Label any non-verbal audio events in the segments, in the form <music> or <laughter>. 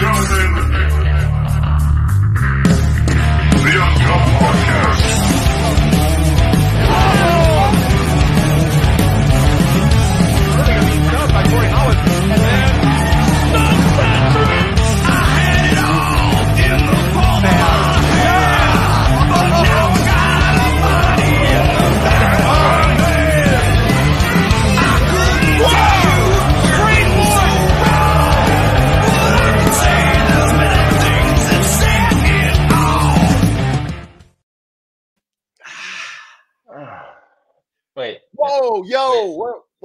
gentlemen,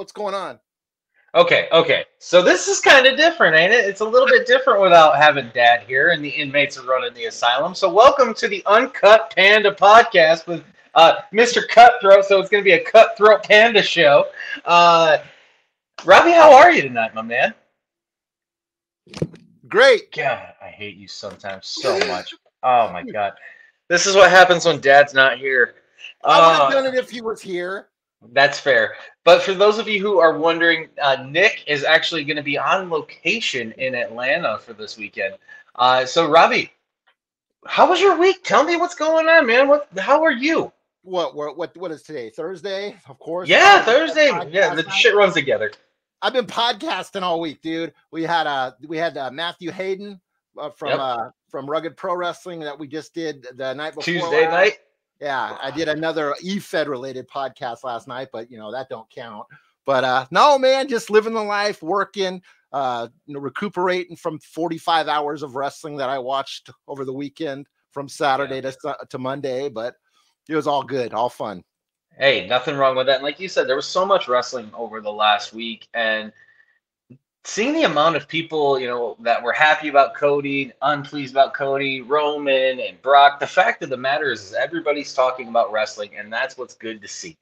what's going on? Okay, okay. So this is kind of different, ain't it? It's a little bit different without having dad here and the inmates are running the asylum. So welcome to the Uncut Panda podcast with uh, Mr. Cutthroat. So it's going to be a Cutthroat Panda show. Uh, Robbie, how are you tonight, my man? Great. God, I hate you sometimes so much. Oh my <laughs> god. This is what happens when dad's not here. I would have Uh, done it if he was here. That's fair. But for those of you who are wondering, uh, Nick is actually going to be on location in Atlanta for this weekend. Uh, so, Robbie, how was your week? Tell me what's going on, man. What? How are you? What, what, what, what is today? Thursday, of course. Yeah, Thursday. Yeah, the shit runs together. I've been podcasting all week, dude. We had uh we had uh, Matthew Hayden uh, from Yep. uh from Rugged Pro Wrestling that we just did the night before Tuesday last. night. Yeah, I did another eFed related podcast last night, but you know that don't count. But uh no, man, just living the life, working, uh you know, recuperating from 45 hours of wrestling that I watched over the weekend from Saturday to to Monday, but it was all good, all fun. Hey, nothing wrong with that. And like you said, there was so much wrestling over the last week, and seeing the amount of people, you know, that were happy about Cody, unpleased about Cody, Roman, and Brock. The fact of the matter is, is everybody's talking about wrestling, and that's what's good to see.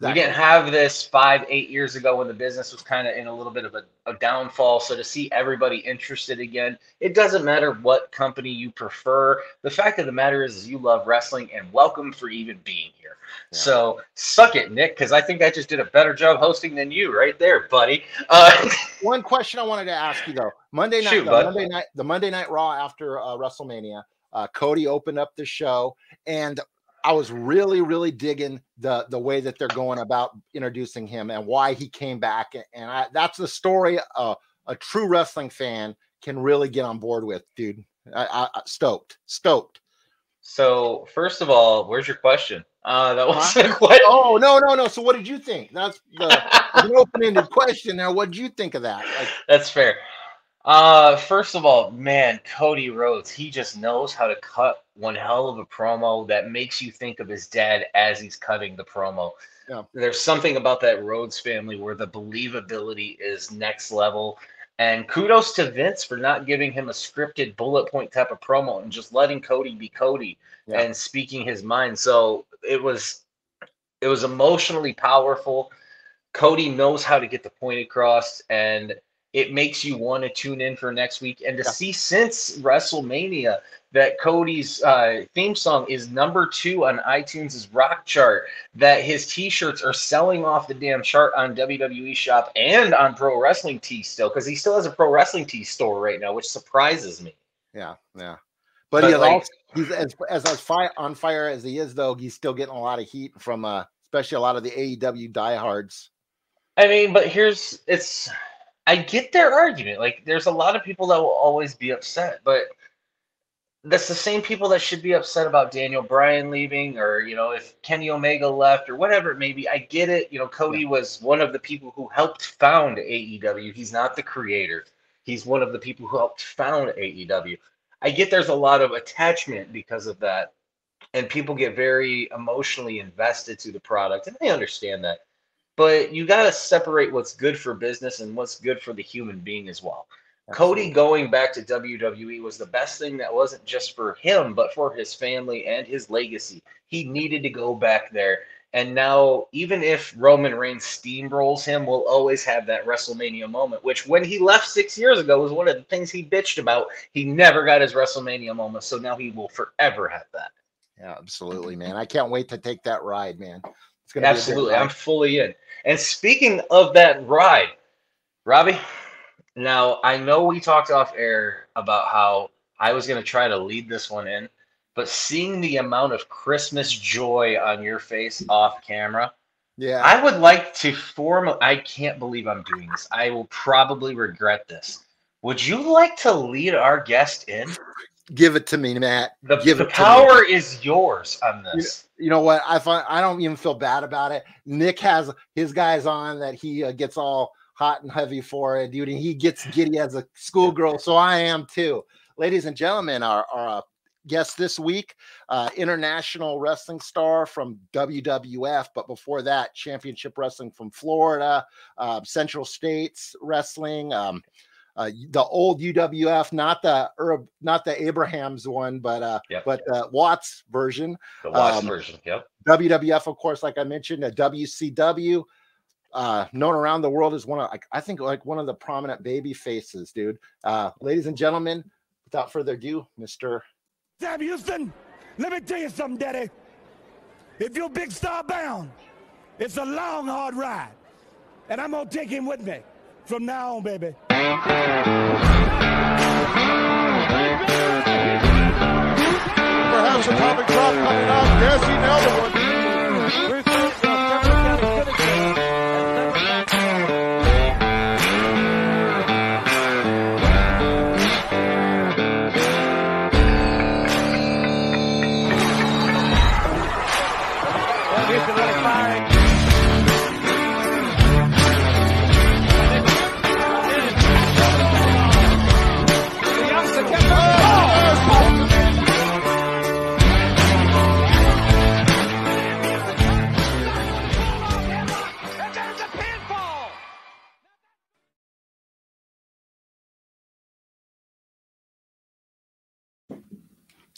We didn't have this five, eight years ago when the business was kind of in a little bit of a, a downfall. So to see everybody interested again, it doesn't matter what company you prefer. The fact of the matter is, is you love wrestling and welcome for even being here. Yeah. So suck it, Nick, because I think I just did a better job hosting than you right there, buddy. Uh, <laughs> One question I wanted to ask you though. Monday night, Shoot, the bud. Monday night, the Monday night Raw after uh, WrestleMania, uh, Cody opened up the show, and I was really, really digging the the way that they're going about introducing him and why he came back. And I, that's the story uh, a true wrestling fan can really get on board with, dude. I, I, I- stoked, stoked. so first of all, where's your question? Uh, that was Huh? what? <laughs> Oh no, no, no. So what did you think? That's the an open-ended question there. What did you think of that? Like, That's fair. Uh, first of all, man, Cody Rhodes, he just knows how to cut one hell of a promo that makes you think of his dad as he's cutting the promo. Yeah. There's something about that Rhodes family where the believability is next level. And kudos to Vince for not giving him a scripted bullet point type of promo and just letting Cody be Cody Yeah. and speaking his mind. So it was it was emotionally powerful. Cody knows how to get the point across, and it makes you want to tune in for next week and to Yeah. see since WrestleMania that Cody's uh, theme song is number two on iTunes' rock chart. That his T-shirts are selling off the damn chart on WWE Shop and on Pro Wrestling Tee still, because he still has a Pro Wrestling Tee store right now, which surprises me. Yeah, yeah. But, But, he like- also he's as as as fire on fire as he is though, he's still getting a lot of heat from uh especially a lot of the AEW diehards. I mean, but here's it's I get their argument. Like there's a lot of people that will always be upset, but that's the same people that should be upset about Daniel Bryan leaving or you know if Kenny Omega left or whatever it may be. I get it. You know, Cody was one of the people who helped found AEW. He's not the creator. He's one of the people who helped found AEW. I get there's a lot of attachment because of that. And people get very emotionally invested to the product, and I understand that but you got to separate what's good for business and what's good for the human being as well. Cody going back to WWE was the best thing that wasn't just for him, but for his family and his legacy. He needed to go back there. And now, even if Roman Reigns steamrolls him, we'll always have that WrestleMania moment, which when he left six years ago was one of the things he bitched about. He never got his WrestleMania moment. So now he will forever have that. Yeah, absolutely, man. I can't wait to take that ride, man. It's gonna Absolutely. Be a I'm fully in. And speaking of that ride, Robbie, now I know we talked off air about how I was going to try to lead this one in, but seeing the amount of Christmas joy on your face off camera, Yeah. I would like to form. I can't believe I'm doing this. I will probably regret this. Would you like to lead our guest in? Give it to me, Matt. The, Give the it to me. power is yours on this. You know what? I find I don't even feel bad about it. Nick has his guys on that he uh, gets all hot and heavy for it, dude, and he gets giddy as a schoolgirl. So I am too, ladies and gentlemen. Our our uh, guest this week, uh, international wrestling star from WWF, but before that, Championship Wrestling from Florida, uh, Central States Wrestling. Um, uh, the old UWF, not the Herb, not the Abrams one, but uh, Yep. but uh, Watts version. The watch um, version. Yep. WWF, of course, like I mentioned, a WCW, uh, known around the world as one of, like, I think, like one of the prominent baby faces, dude. Uh, ladies and gentlemen, without further ado, Mister. Sam Houston, let me tell you something, Daddy. If you're big star bound, it's a long, hard ride. And I'm gonna take him with me from now on, baby. Perhaps atomic drop coming up. Yes, he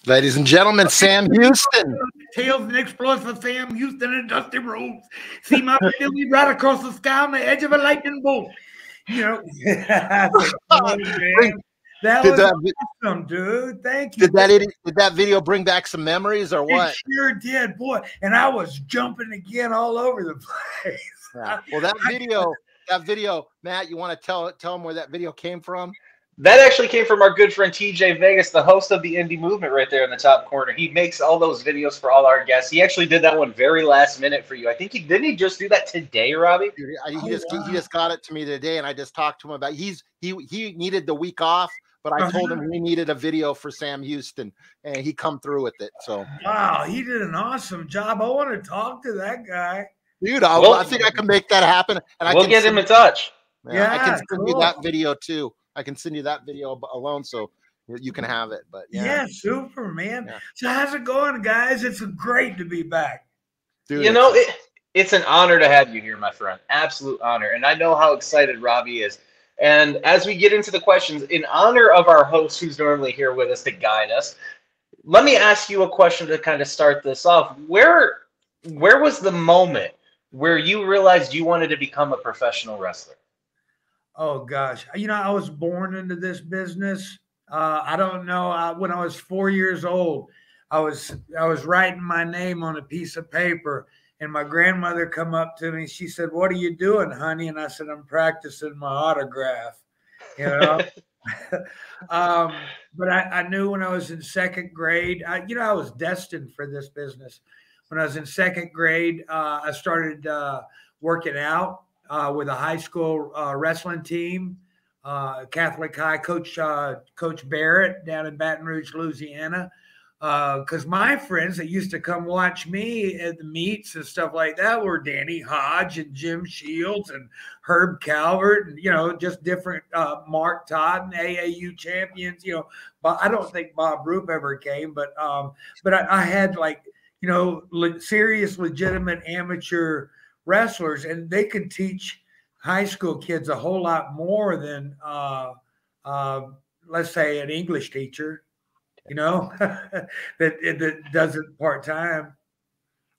Ladies and gentlemen, Sam Houston. Tales and exploits of Sam Houston and Dusty Rhodes. See my Billy right across the sky on the edge of a lightning bolt. You know, <laughs> that Did was that, awesome, dude. Thank you. did that did that video bring back some memories or what? It sure did, boy. And I was jumping again all over the <laughs> place. Well, that video, that video, Matt, you want to tell tell them where that video came from? That actually came from our good friend TJ Vegas, the host of the Indie Movement, right there in the top corner. He makes all those videos for all our guests. He actually did that one very last minute for you. I think he didn't he just do that today, Robbie? Dude, I- he Oh, just wow. he just got it to me today, and I just talked to him about. He's he he needed the week off, but I told Uh-huh. him we needed a video for Sam Houston, and he come through with it. So, Wow, he did an awesome job. I want to talk to that guy. dude, I, Well- I think I can make that happen, and I we'll can get send, him in touch. yeah, I can Yeah, send you that video too. I can send you that video alone, so you can have it. But Yeah, yeah, super, man. Yeah. So how's it going, guys? It's great to be back. dude, you know, it, it's an honor to have you here, my friend. Absolute honor. And I know how excited Robbie is. And as we get into the questions, in honor of our host who's normally here with us to guide us, let me ask you a question to kind of start this off. Where where was the moment where you realized you wanted to become a professional wrestler? Oh gosh, you know, I was born into this business. Uh, I don't know. I, when I was four years old, I was I was writing my name on a piece of paper, and my grandmother come up to me. She said, "What are you doing, honey?" And I said, "I'm practicing my autograph." You know. <laughs> um, but I, I knew when I was in second grade, I, you know, I was destined for this business. When I was in second grade, uh, I started uh, working out uh, with a high school uh, wrestling team, uh, Catholic High. Coach uh, Coach Barrett down in Baton Rouge, Louisiana. Because my friends that used to come watch me at the meets and stuff like that were Danny Hodge and Jim Shields and Herb Calvert and you know just different uh, Mark Todd and AAU champions. You know, but I don't think Bob Roop ever came, but um, but I, I had like you know le- serious, legitimate amateur wrestlers, and they can teach high school kids a whole lot more than uh, uh, let's say an English teacher. You know, <laughs> that that does it part time.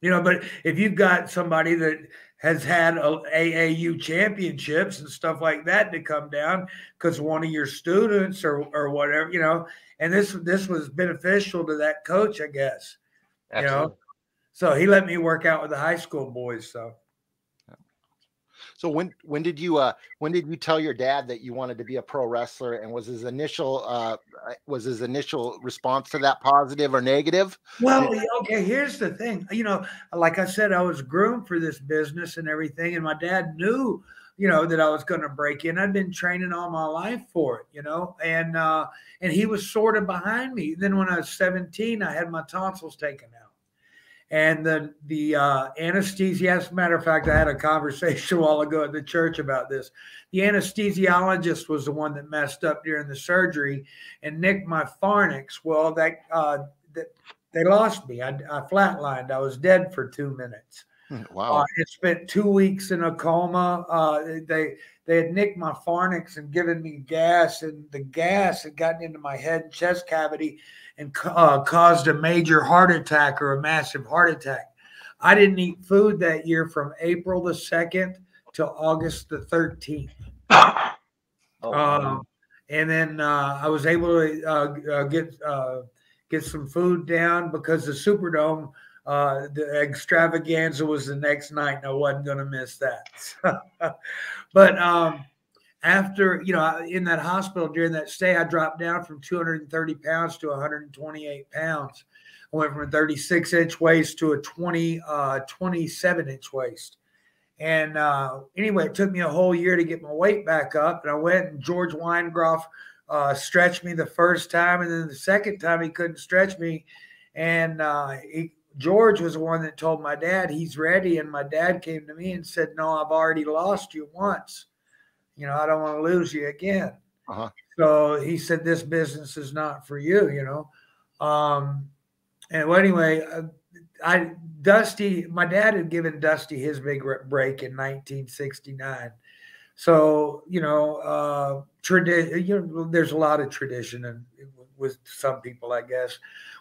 You know, but if you've got somebody that has had a, AAU championships and stuff like that to come down because one of your students or or whatever, you know, and this this was beneficial to that coach, I guess. You know, so he let me work out with the high school boys. So So when when did you uh when did you tell your dad that you wanted to be a pro wrestler and was his initial uh was his initial response to that positive or negative? Well, okay, here's the thing. You know, like I said, I was groomed for this business and everything, and my dad knew, you know, that I was going to break in. I'd been training all my life for it, you know, and uh, and he was sort of behind me. Then when I was 17, I had my tonsils taken out. And the the uh, anesthesia, as a matter of fact, I had a conversation a <laughs> while ago at the church about this. The anesthesiologist was the one that messed up during the surgery and nicked my pharynx. Well, that uh, that they lost me. I, I flatlined. I was dead for two minutes. <laughs> Hmm, Uh, Wow. I spent two weeks in a coma. Uh, they they had nicked my pharynx and given me gas, and the gas had gotten into my head and chest cavity and uh, caused a major heart attack or a massive heart attack. I didn't eat food that year from April the second to August the thirteenth. Oh, Um, and then uh, I was able to uh, uh, get uh, get some food down because the Superdome, uh, the extravaganza was the next night, and I wasn't going to miss that. <laughs> but um, after you know, in that hospital during that stay, I dropped down from 230 pounds to 128 pounds. I went from a 36 inch waist to a 20 uh, 27 inch waist. And uh, anyway, it took me a whole year to get my weight back up. And I went and George Weingroff uh, stretched me the first time. And then the second time he couldn't stretch me. And uh, he, George was the one that told my dad he's ready. And my dad came to me and said, No, I've already lost you once. You know, I don't want to lose you again. Uh-huh. So he said, This business is not for you, you know. Um, and well, anyway, uh, I Dusty, my dad had given Dusty his big break in 1969. So you know, uh, tradition. You know, there's a lot of tradition and with some people, I guess.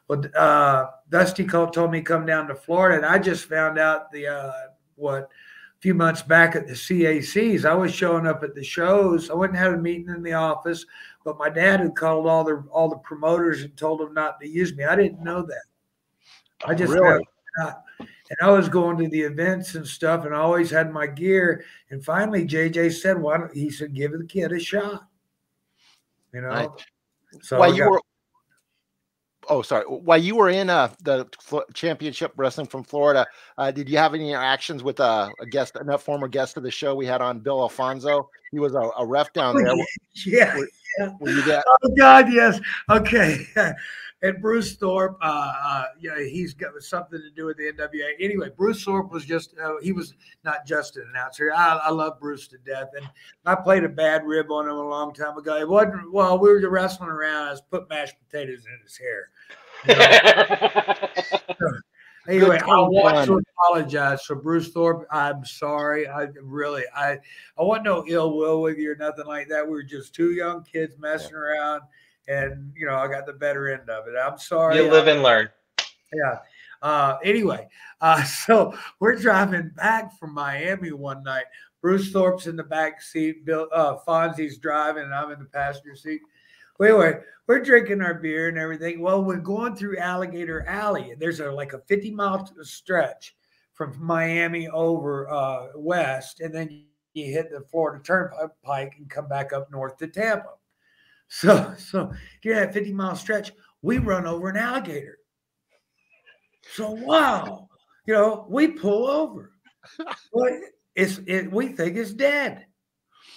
Well, uh, Dusty called, told me come down to Florida, and I just found out the uh, what a few months back at the CACs. I was showing up at the shows. I wouldn't have a meeting in the office, but my dad had called all the all the promoters and told them not to use me. I didn't know that. I just Really? out. and I was going to the events and stuff, and I always had my gear. And finally, JJ said, "Why don't?" He said, "Give the kid a shot." You know. Right. So While I you got- were Oh, sorry. While you were in uh, the championship wrestling from Florida, uh, did you have any interactions with uh, a guest, a former guest of the show we had on, Bill Alfonso? He was a, a ref down there. yeah. Were you there? Oh God, yes. Okay. <laughs> and Bruce Thorpe, uh, uh, yeah, he's got something to do with the NWA. Anyway, Bruce Thorpe was just, uh, he was not just an announcer. I, I love Bruce to death. And I played a bad rib on him a long time ago. It wasn't, well, we were wrestling around. I was put mashed potatoes in his hair. <laughs> <laughs> Anyway, I want to apologize. So Bruce Thorpe, I'm sorry. I really, I, I want no ill will with you or nothing like that. We were just two young kids messing around, and you know, I got the better end of it. I'm sorry. you live and learn. Yeah. Uh, anyway, uh, <laughs> so we're driving back from Miami one night. Bruce Thorpe's in the back seat. Bill uh, Fonzie's driving, and I'm in the passenger seat. Wait, wait. We're drinking our beer and everything. Well, we're going through Alligator Alley. and There's a like a 50 mile stretch from Miami over uh, west, and then you hit the Florida Turnpike and come back up north to Tampa. <laughs> So, so during that 50 mile stretch, we run over an alligator. So wow, you know, we pull over. <laughs> But it's it, we think it's dead.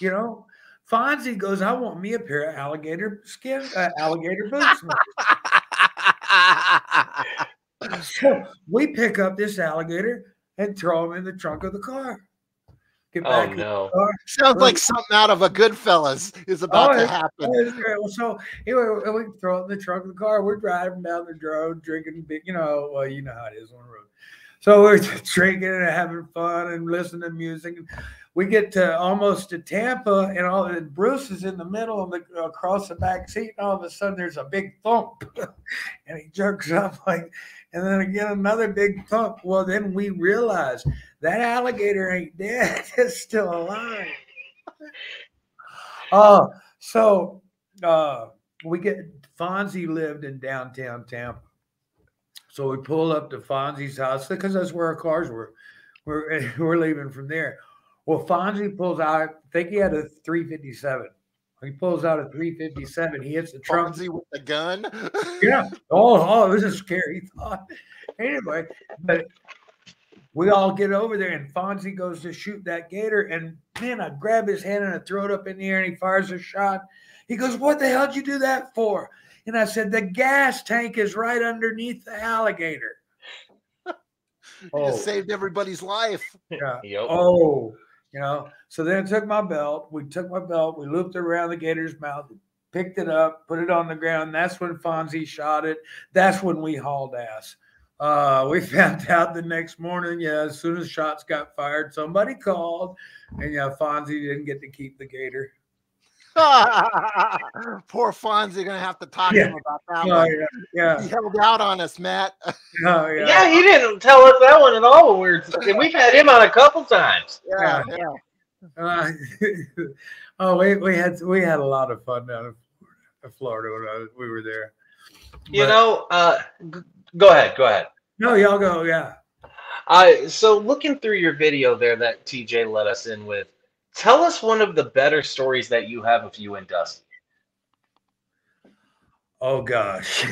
You know, Fonzie goes, I want me a pair of alligator skin, uh, alligator <laughs> boots. so we pick up this alligator and throw him in the trunk of the car. Get Oh back in the no. car. Sounds like something out of a Goodfellas is about Oh, to happen. Oh, great. Well, so anyway, we throw it in the trunk of the car. We're driving down the road, drinking, big- you know, well, you know how it is on the road. So we're <laughs> drinking and having fun and listening to music. We get to almost to Tampa, and all and Bruce is in the middle of the across the back seat, and all of a sudden there's a big thump, <laughs> and he jerks up like, and then again another big thump. Well, then we realize that alligator ain't dead; <laughs> it's still alive. Oh, so uh, we get Fonzie lived in downtown Tampa. So we pull up to Fonzie's house because that's where our cars were. We're <laughs> we're leaving from there. Well, Fonzie pulls out. I think he had a 357. He pulls out a 357. He hits the trunk. Fonzie with the gun. <laughs> Yeah. Oh, oh, this is a scary thought. Anyway, but we all get over there, and Fonzie goes to shoot that gator, and man, I grab his hand and I throw it up in the air, and he fires a shot. He goes, "What the hell did you do that for?" And I said, "The gas tank is right underneath the alligator." <laughs> You Oh. just saved everybody's life. Yeah. Yep. Oh, you know. So then I took my belt. We took my belt. We looped it around the gator's mouth, picked it up, put it on the ground. That's when Fonzie shot it. That's when we hauled ass. Uh, we <laughs> found out the next morning. Yeah, as soon as shots got fired, somebody called, and yeah, Fonzie didn't get to keep the gator. <laughs> Poor Fonzie gonna have to talk Yeah. to him about that Oh one. yeah, yeah, He held out on us, Matt. <laughs> oh yeah. Yeah, he didn't tell us that one at all. When we were, and we've had him on a couple times. Yeah, yeah. Uh, <laughs> oh, we, we had we had a lot of fun down in Florida when I, we were there. You But- know, uh, g- go ahead, go ahead. No, y'all go. Yeah. Uh, so looking through your video there that TJ let us in with, tell us one of the better stories that you have of you and Dusty. Oh gosh.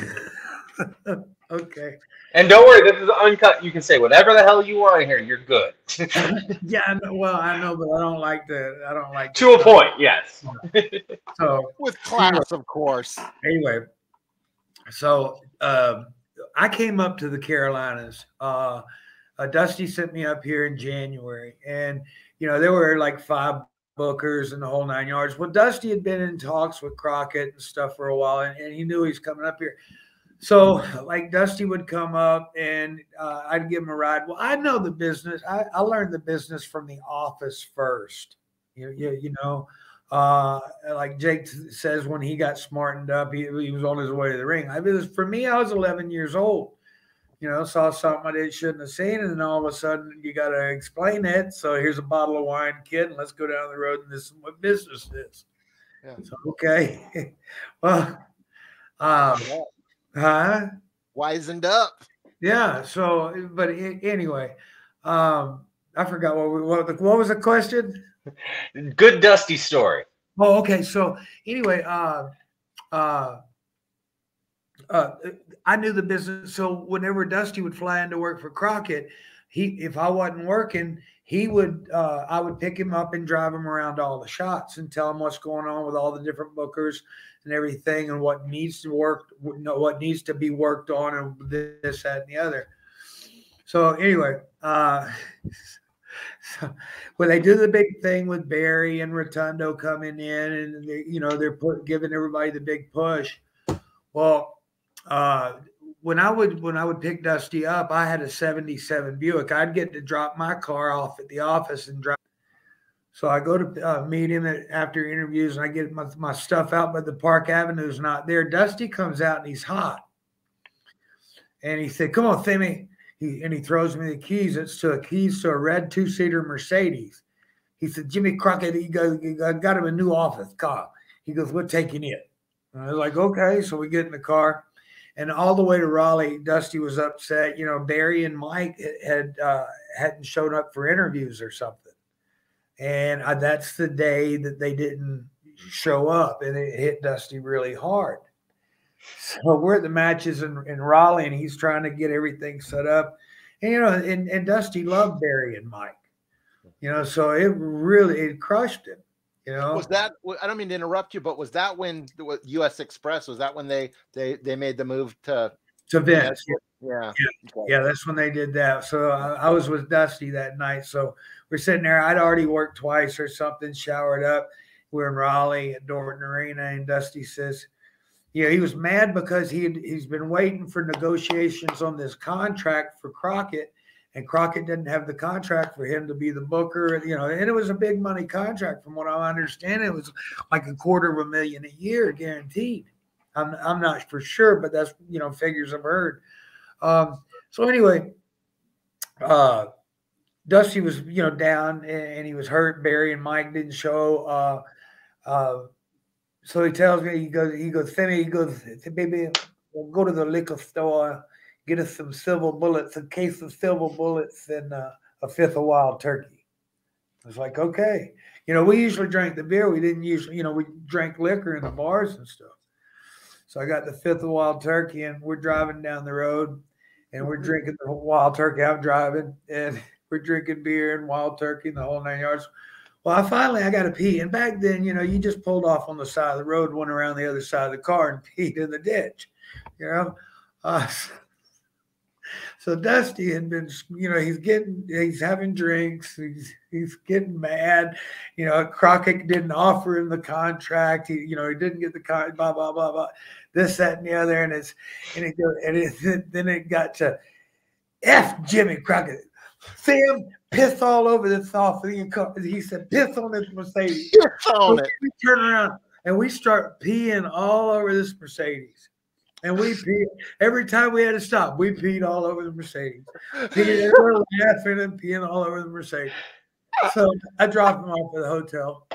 <laughs> okay. And don't worry, this is uncut. You can say whatever the hell you want here. You're good. <laughs> Yeah. I know, well, I know, but I don't like the. I don't like to a point, yes. So <laughs> With class, of course. anyway, so uh, I came up to the Carolinas. Uh, uh, Dusty sent me up here in January, and you know there were like five bookers and the whole nine yards. Well, Dusty had been in talks with Crockett and stuff for a while, and, and he knew he was coming up here. So, like Dusty would come up, and uh, I'd give him a ride. Well, I know the business. I, I learned the business from the office first. You, you, you know, uh, like Jake says, when he got smartened up, he, he was on his way to the ring. I was for me, I was 11 years old. You know, saw something I didn't shouldn't have seen, and then all of a sudden you got to explain it. So here's a bottle of wine, kid, and let's go down the road, and this is what business is. Yeah. So, okay, <laughs> well, um, huh? Wizened up. Yeah. So, but a- anyway, um, I forgot what we, what, the, what was the question. Good Dusty story. Oh, okay. So anyway, uh, uh, uh, I knew the business. So whenever Dusty would fly into work for Crockett, he if I wasn't working, he would uh, I would pick him up and drive him around all the shots and tell him what's going on with all the different bookers and everything and what needs to work, what needs to be worked on, and this, that, and the other. So anyway, uh, <laughs> so when they do the big thing with Barry and Rotundo coming in, and they, you know they're put, giving everybody the big push. Well, uh, when I would when I would pick Dusty up, I had a '77 Buick. I'd get to drop my car off at the office and drive. So I go to uh, meet him at, after interviews, and I get my, my stuff out, but the Park Avenue's not there. Dusty comes out and he's hot, and he said, "Come on, Timmy." He, and he throws me the keys. It's to a keys to a red two seater Mercedes. He said, Jimmy Crockett, he goes, I got him a new office car. He goes, We're taking it. And I was like, Okay. So we get in the car. And all the way to Raleigh, Dusty was upset. You know, Barry and Mike had uh, hadn't shown up for interviews or something. And I, that's the day that they didn't show up. And it hit Dusty really hard. So <laughs> we're at the matches in, in Raleigh, and he's trying to get everything set up. And you know, and, and Dusty loved Barry and Mike. You know, so it really it crushed him. You know, Was that? I don't mean to interrupt you, but was that when the U.S. Express was that when they they they made the move to? to Vince. Yeah. Yeah, that's when they did that. So I, I was with Dusty that night. So we're sitting there. I'd already worked twice or something, showered up. We're in Raleigh at Dorton Arena, and Dusty says, "Yeah, he was mad because he he's been waiting for negotiations on this contract for Crockett, and Crockett didn't have the contract for him to be the booker. You know, and it was a big money contract, from what I understand. It was like a quarter of a million a year guaranteed. I'm I'm not for sure, but that's you know figures I've heard." Um, so anyway, uh, Dusty was you know down and, and he was hurt. Barry and Mike didn't show. Uh, uh, so he tells me he goes he goes Femi he goes baby we'll go to the liquor store get us some silver bullets a case of silver bullets and uh, a fifth of wild turkey. It's like, okay. You know, we usually drank the beer. We didn't usually, you know, we drank liquor in the bars and stuff. So I got the fifth of wild turkey and we're driving down the road and we're drinking the wild turkey. I'm driving and <laughs> we're drinking beer and wild turkey and the whole nine yards. Well, I finally I got to pee. And back then, you know, you just pulled off on the side of the road, went around the other side of the car and <laughs> peed in the ditch. You know? Uh, so Dusty had been, you know, he's getting, he's having drinks, he's he's getting mad. You know, Crockett didn't offer him the contract. He, you know, he didn't get the contract. Blah blah blah blah. This that and the other, and it's and it goes, and it, then it got to f Jimmy Crockett. Sam piss all over this off. He said, piss on this Mercedes. Piss on it. We turn around and we start peeing all over this Mercedes. And we pee every time we had to stop. We peed all over the Mercedes. <laughs> We're laughing and peeing all over the Mercedes. So I dropped him off at the hotel.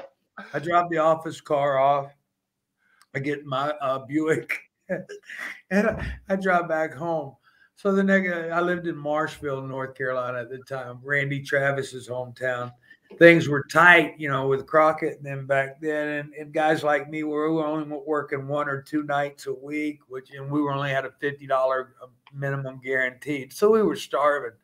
I dropped the office car off. I get my uh, Buick, <laughs> and I, I drive back home. So the next, I lived in Marshville, North Carolina at the time, Randy Travis's hometown. Things were tight, you know, with Crockett and then back then, and, and guys like me were, we were only working one or two nights a week, which and we were only had a fifty dollar minimum guaranteed, so we were starving.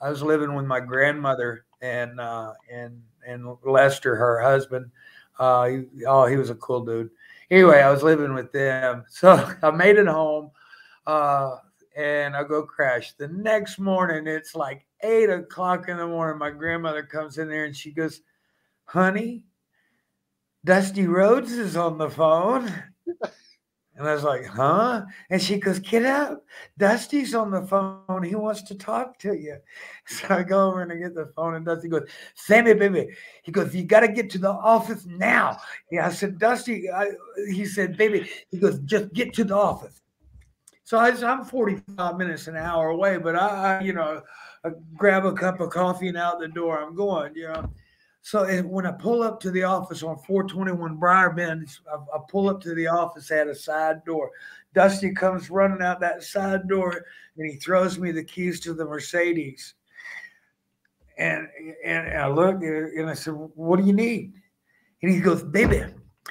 I was living with my grandmother and uh, and and Lester, her husband. Uh, he, oh, he was a cool dude. Anyway, I was living with them, <laughs> so I made it home. Uh, and I go crash. The next morning, it's like eight o'clock in the morning. My grandmother comes in there and she goes, Honey, Dusty Rhodes is on the phone. And I was like, huh? And she goes, get up. Dusty's on the phone. He wants to talk to you. <laughs> So I go over and I get the phone, and Dusty goes, Sammy, baby. He goes, you got to get to the office now. Yeah, I said, Dusty, I, he said, baby, he goes, just get to the office. So I, am 45 minutes an hour away, but I, I, you know, Grab a cup of coffee and out the door I'm going, you know. So when I pull up to the office on 421 Briar Bend, I, I pull up to the office at a side door. Dusty comes running out that side door and he throws me the keys to the Mercedes. And and I look and I said, "What do you need?" And he goes, "Baby,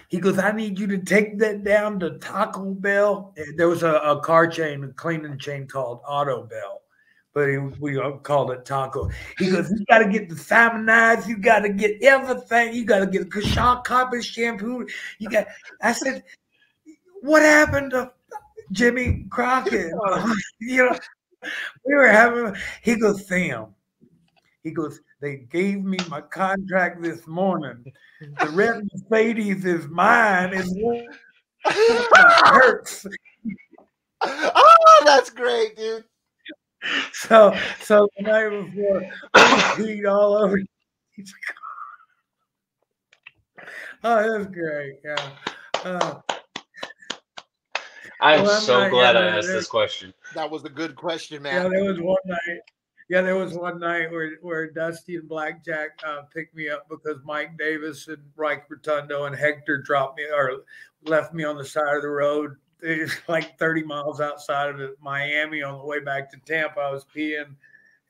he goes, I need you to take that down to Taco Bell. There was a, a car chain, a cleaning chain called Auto Bell, but he, we called it Taco. He goes, You got to get the Simoniz. You got to get everything. You got to get Kashaw Carpet shampoo. You got, I said, What happened to Jimmy Crockett? <laughs> Oh. <laughs> you know, we were having, he goes, Sam, he goes, they gave me my contract this morning. The red Mercedes is mine and <laughs> hurts. Oh, that's great, dude. <laughs> So, so the night before, peed all over. <laughs> oh, that's great. Yeah. Uh, I'm well, so glad I asked this question. That was a good question, man. Yeah, there was one night. Yeah, there was one night where, where Dusty and Blackjack uh, picked me up because Mike Davis and Reich Rotundo and Hector dropped me or left me on the side of the road. <laughs> Like 30 miles outside of Miami on the way back to Tampa. I was peeing.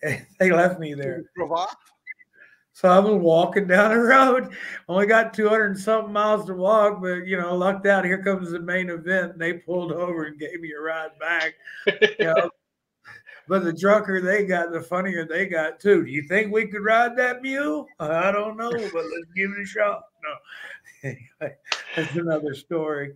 And <laughs> they left me there. So I was walking down the road. Only got 200 and something miles to walk, but you know, lucked out. Here comes the main event. And they pulled over and gave me a ride back. <laughs> You know, but the drunker they got, the funnier they got too. Do you think we could ride that mule? I don't know, but let's give it a shot. No, anyway, that's another story.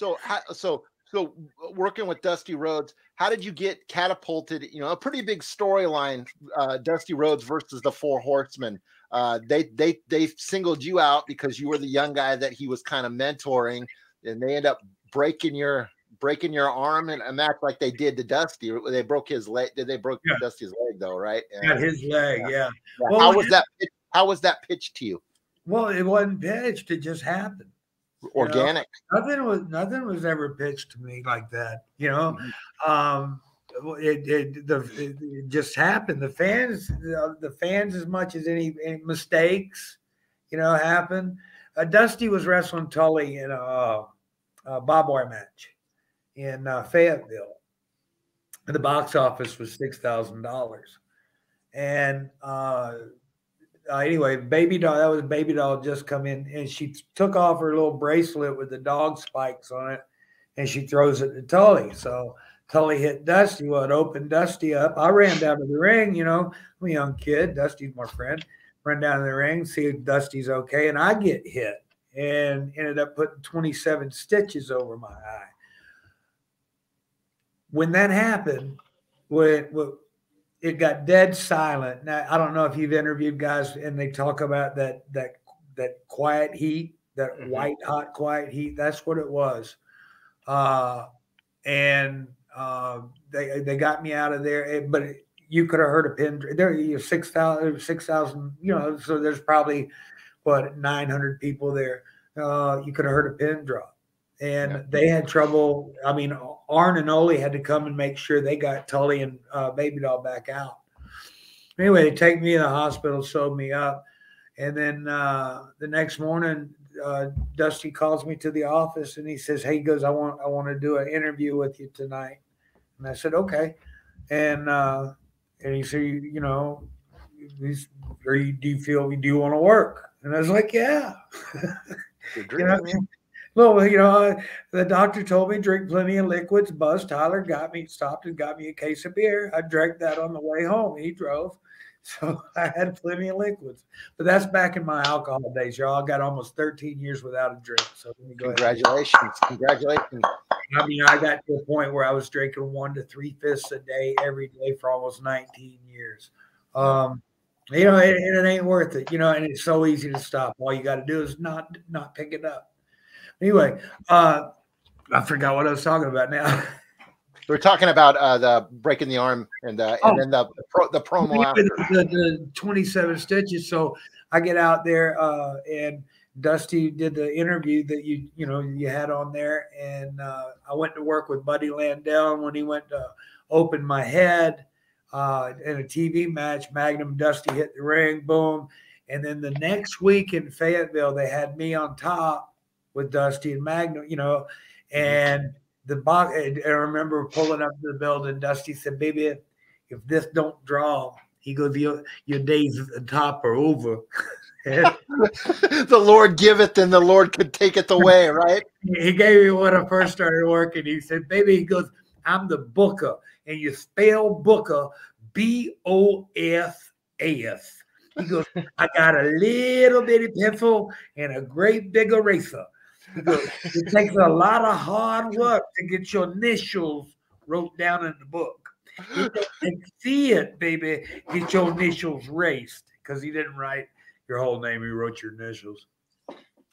So, so, so working with Dusty Rhodes, how did you get catapulted? You know, a pretty big storyline, uh, Dusty Rhodes versus the Four Horsemen. Uh, they they they singled you out because you were the young guy that he was kind of mentoring, and they end up breaking your breaking your arm in a match like they did to Dusty. They broke his leg. Did they broke yeah. Dusty's leg though? Right? Yeah, his leg. Yeah. yeah. Well, how was that? How was that pitched to you? Well, it wasn't pitched. It just happened. Organic. You know? Nothing was nothing was ever pitched to me like that. You know, mm-hmm. um, it, it, the, it, just happened. The fans, the, the, fans, as much as any, any mistakes, you know, happen. Uh, Dusty was wrestling Tully in a, a barbed wire match, in uh, Fayetteville. And the box office was six thousand dollars, and uh, uh, anyway, baby doll. That was baby doll just come in, and she took off her little bracelet with the dog spikes on it, and she throws it to Tully. So Tully hit Dusty. Well, it opened Dusty up. I ran down to the ring. You know, I'm a young kid. Dusty's my friend. Run down to the ring, see if Dusty's okay, and I get hit and ended up putting 27 stitches over my eye. When that happened, when, when it got dead silent. Now I don't know if you've interviewed guys and they talk about that that that quiet heat, that Mhm. white hot quiet heat. That's what it was. Uh, and uh, they they got me out of there, eh, but you could have heard a pin. There, you six thousand, six thousand. You know, so there's probably what nine hundred people there. Uh, you could have heard a pin drop. And Yeah. they had trouble. I mean, Arn and Ole had to come and make sure they got Tully and uh, Baby Doll back out. Anyway, they take me to the hospital, sewed me up, and then uh, the next morning, uh, Dusty calls me to the office and he says, "Hey, he goes, I want I want to do an interview with you tonight." And I said, "Okay," and uh, and he said, "You know, he's, are you, do you feel you do you want to work?" And I was like, "Yeah." <laughs> You know. Well, you know, the doctor told me drink plenty of liquids. Buzz Tyler got me stopped and got me a case of beer. I drank that on the way home. He drove, <laughs> so I had plenty of liquids. But that's back in my alcohol days, y'all. I got almost 13 years without a drink. So let me go ahead. Congratulations. Congratulations. I mean, I got to a point where I was drinking one to three fifths a day every day for almost 19 years. Um, you know, it, it ain't worth it. You know, and it's so easy to stop. All you got to do is not not pick it up. Anyway, uh, I forgot what I was talking about now. <laughs> We're talking about uh, the breaking the arm and uh, and Oh. then the the, pro, the promo after. the, the 27 stitches. So I get out there uh, and Dusty did the interview that you you know you had on there, and uh, I went to work with Buddy Landel. And when he went to open my head uh, in a TV match, Magnum Dusty hit the ring, boom. And then the next week in Fayetteville, they had me on top with Dusty and Magnum, you know, mm-hmm. and the box. I remember pulling up to the building. Dusty said, "Baby, if this don't draw, he goes, your your days at the top are over." <laughs> The Lord giveth, and the Lord could take it away, <laughs> right? he gave me when I first started working. He said, "Baby," he goes, "I'm the Booker, and you spell Booker B O F S." He goes, "I got a little bitty pencil and a great big eraser." "It takes a lot of hard work to get your initials wrote down in the book. Can see it, baby. Get your initials raced because he didn't write your whole name. He wrote your initials."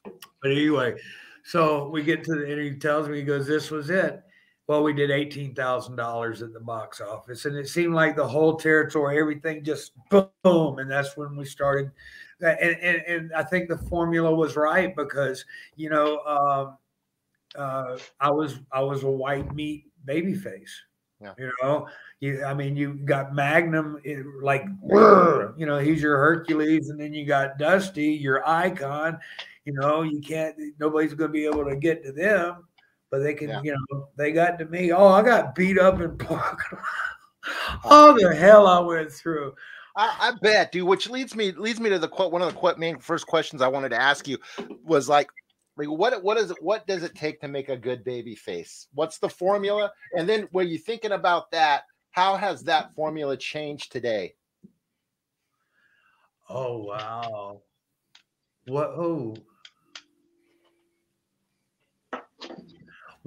But anyway, so we get to the and he tells me he goes, "This was it." Well, we did eighteen thousand dollars at the box office, and it seemed like the whole territory, everything just boom, and that's when we started. And and, and I think the formula was right because you know um, uh, I was I was a white meat baby face. Yeah. You know, you I mean you got Magnum eh, like you know he's your Hercules, and then you got Dusty, your icon. You know, you can't. Nobody's going to be able to get to them, but they can. Yeah. You know, they got to me. Oh, I got beat up in park. <laughs> oh, the hell I went through. I, I bet, dude. Which leads me leads me to the one of the main first questions I wanted to ask you was like, like what what is? What does it take to make a good baby face? What's the formula? And then when you thinking about that, how has that formula changed today? Oh wow. What? Oh.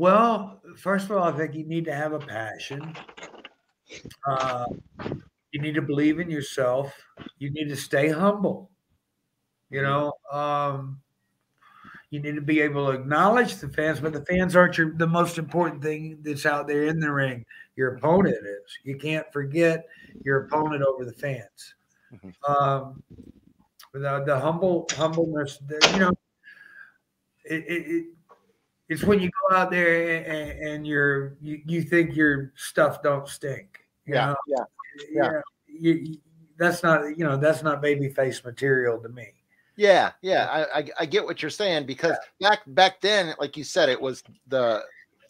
Well, first of all, I think you need to have a passion. Uh, you need to believe in yourself. You need to stay humble. You know, um, you need to be able to acknowledge the fans, but the fans aren't your, the most important thing that's out there in the ring. Your opponent is. You can't forget your opponent over the fans. Um, the, the humble humbleness, the, you know, it, it, it it's when you go out there and, and you're you, you think your stuff don't stink. you Yeah, know? yeah. yeah. You, you- that's not you know that's not baby face material to me. Yeah, yeah, I, I I get what you're saying because back back then, like you said, it was the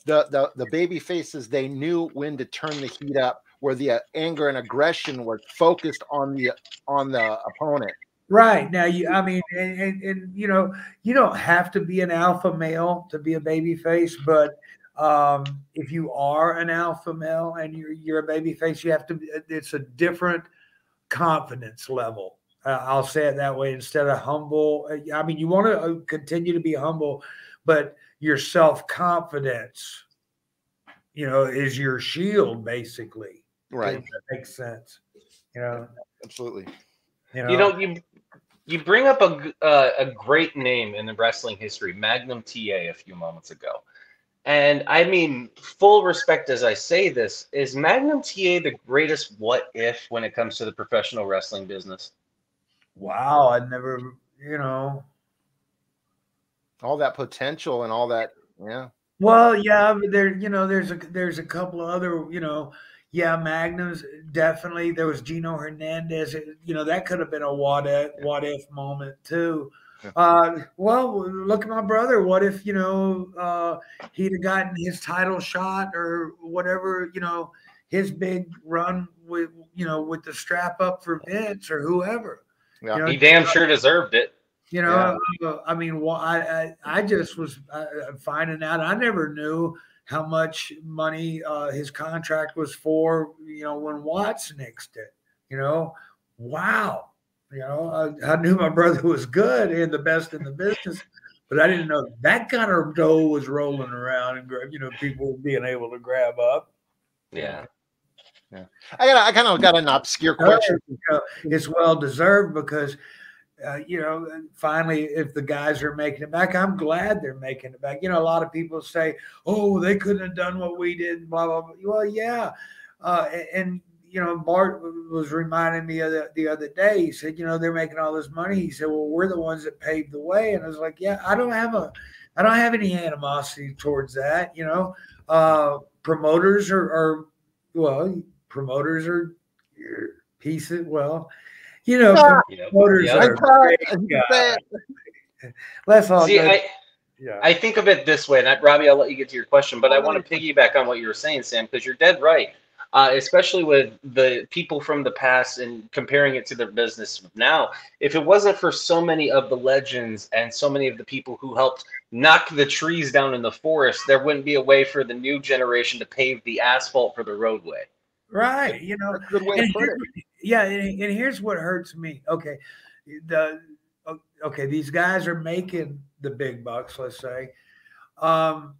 the the the baby faces. They knew when to turn the heat up, where the uh, anger and aggression were focused on the on the opponent. Right now, you I mean, and, and, and you know, you don't have to be an alpha male to be a baby face, but um, if you are an alpha male and you're you're a baby face, you have to. It's a different confidence level. Uh, I'll say it that way instead of humble. uh, I mean, you want to continue to be humble, but your self confidence, you know, is your shield basically. Right. If that makes sense. You know. Absolutely. You know. You know, you you bring up a g- uh, a great name in the wrestling history, Magnum TA, a few moments ago, and I mean, full respect as I say this, is Magnum TA the greatest what if when it comes to the professional wrestling business? Wow, I never, you know. All that potential and all that. Yeah. Well, yeah, there, you know, there's a there's a couple of other, you know, yeah, Magnums definitely. There was Gino Hernandez. You know, that could have been a what if what if moment too. Uh, well, look at my brother. What if you know uh, he'd have gotten his title shot or whatever? You know, his big run with you know with the strap up for Vince or whoever. Yeah. You know, He damn sure deserved it. You know, uh, I mean, wh- I, I I just was uh, finding out. I never knew how much money uh, his contract was for. You know, when Watts nixed it. You know, wow. You know, I, I knew my brother <laughs> was good and the best in the business, but I didn't know that kind of dough was rolling around and gra- you know people being able to grab up. Yeah. Yeah. I got I kind of got an obscure question. It's well deserved because, uh, you know, finally, if the guys are making it back, I'm glad they're making it back. You know, a lot of people say, "Oh, they couldn't have done what we did." Blah blah. blah. Well, yeah, uh, and, and you know, Bart was reminding me of the, the other day. He said, "You know, they're making all this money." He said, "Well, we're the ones that paved the way," and I was like, "Yeah, I don't have a, I don't have any animosity towards that." You know, uh, promoters are, are well, promoters are pieces. Well, you know, Yep. promoters Yep. I are great <laughs> Let's all See, go. I, yeah. I think of it this way, and I, Robbie, I'll let you get to your question, but I want to piggyback on what you were saying, Sam, because you're dead right. Uh, especially with the people from the past and comparing it to their business now. If it wasn't for so many of the legends and so many of the people who helped knock the trees down in the forest, there wouldn't be a way for the new generation to pave the asphalt for the roadway. Right. You know, good way to put it. yeah, and, and here's what hurts me. Okay, the okay, these guys are making the big bucks, let's say, um,